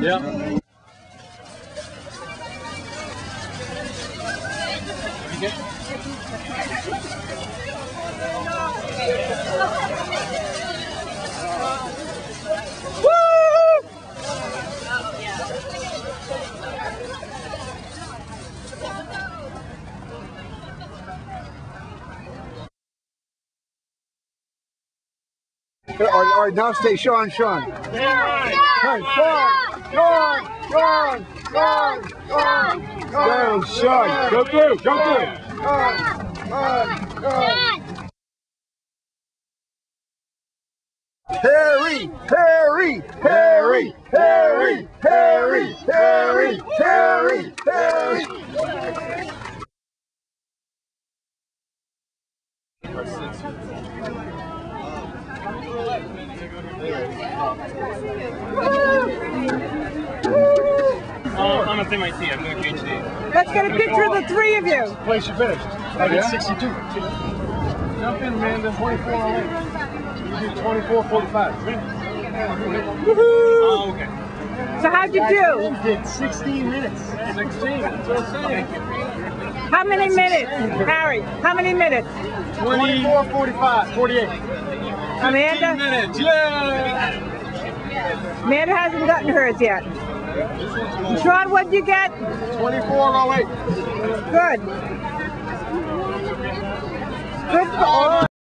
Yeah. All right, all right, now stay, Sean, Sean. Hey, Sean, Sean, Sean, Sean, Sean, Sean, Sean, go through, go through. Sean, Sean, Sean. Harry, Harry, Harry, Harry, Harry, Harry, Harry, Harry. Uh, I'm at MIT. I'm doing PhD. Let's get a picture of the three of you. Place you finished. Oh, I did 62. Jump in, Amanda. 24 on eight. You do 24, 45. Oh, okay. So how'd you do? did 16 minutes. 16. That's what I'm saying. How many minutes, Harry? How many minutes? 24, 45, 48. Amanda? minutes. Yeah. Amanda hasn't gotten hers yet. Sean, what'd you get? 24, 08. Good. Good oh, for all.